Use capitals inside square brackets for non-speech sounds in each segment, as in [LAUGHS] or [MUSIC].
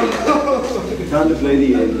Time to play the end.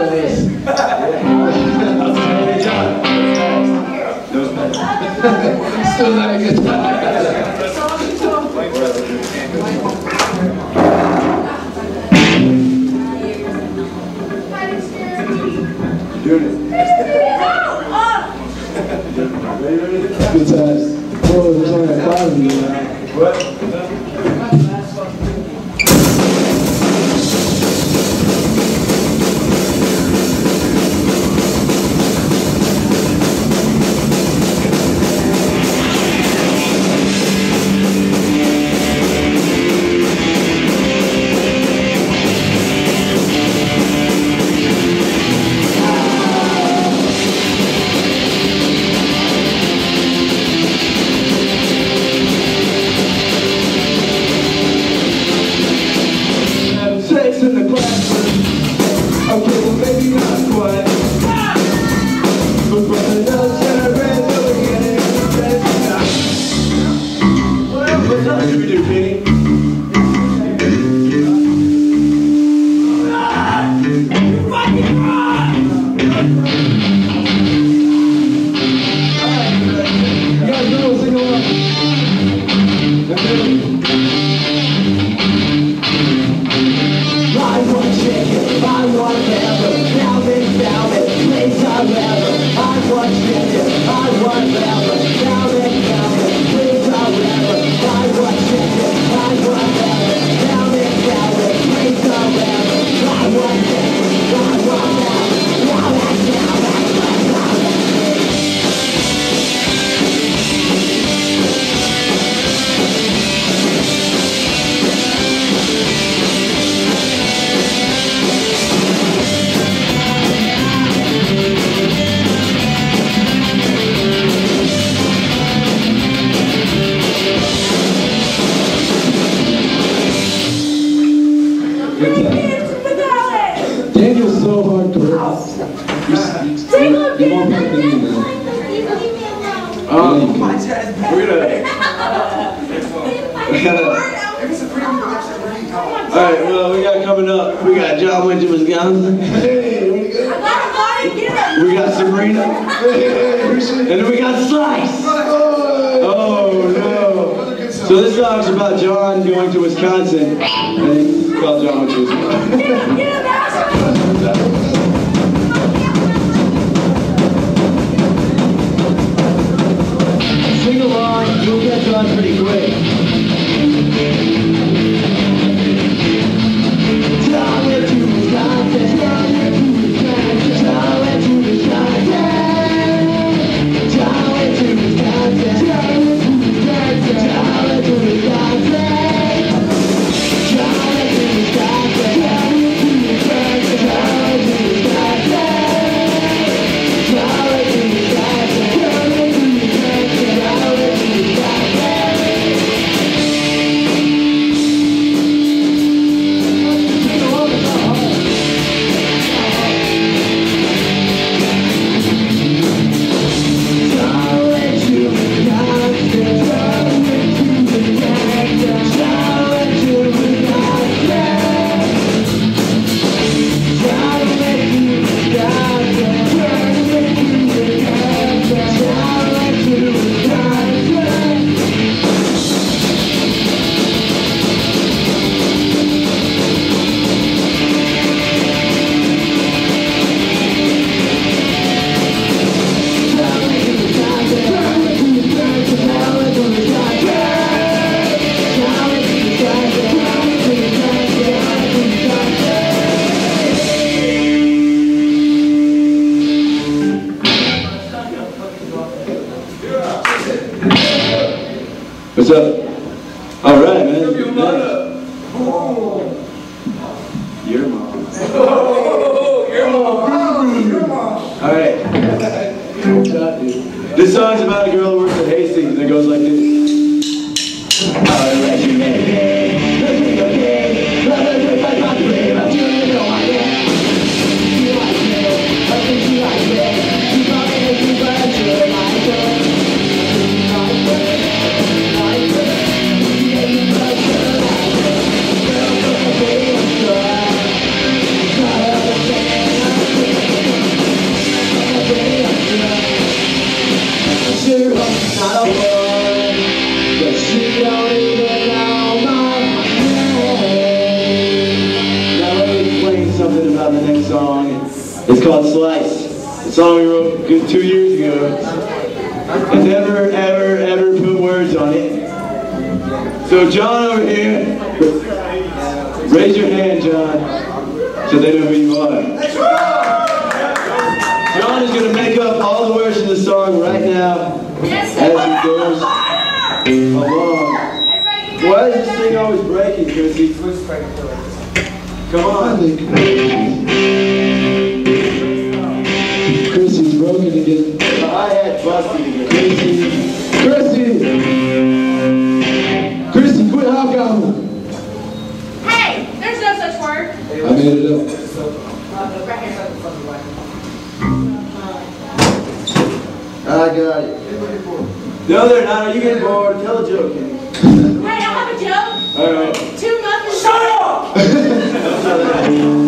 but Still not a good time. Good times. Bro, there's only five of you. What? right, well, we got coming up, we got John Winter, Wisconsin. Hey, we got, we got Sabrina. and we got Slice. Oh, no. So this song's about John going to Wisconsin. And called John Wisconsin. Girl works at Hastings, and it goes like this. Oh, It's called Slice. The song we wrote good two years ago. And never, ever, ever put words on it. So John over here, raise your hand, John, so they know who you are. John is going to make up all the words to the song right now as he goes along. Why is this thing always breaking, Chrissy? Come on. Again. The hi-hat busted again. Chrissy! Chrissy! Chrissy, quit hobgoblin! Hey, there's no such word. I made it up. Right here. I got it. No, they're not. Are you getting bored? Tell a joke, Kenny. Hey, I have a joke. All right. Two muffins. Shut up! [LAUGHS]